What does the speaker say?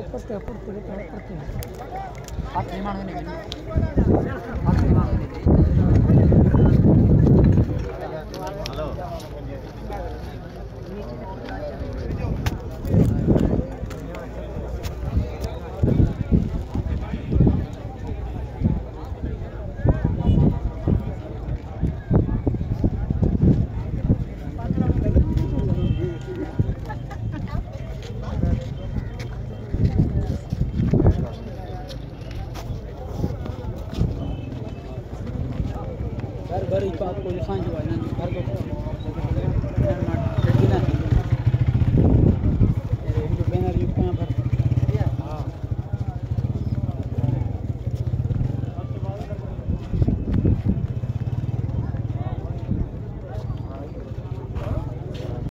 ऊपर से ऊपर पूरे हाथ नहीं मारने घर घर ही आपको इंसान जो है घर को